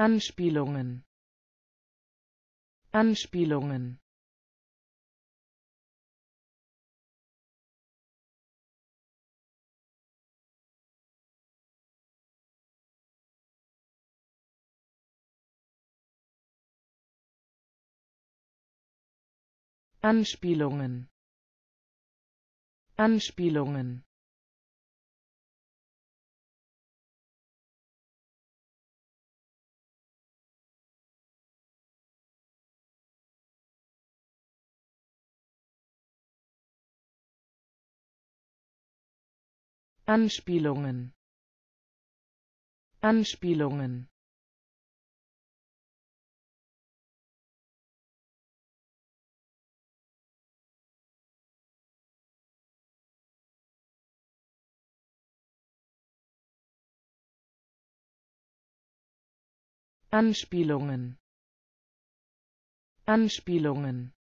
Anspielungen. Anspielungen. Anspielungen. Anspielungen Anspielungen. Anspielungen. Anspielungen. Anspielungen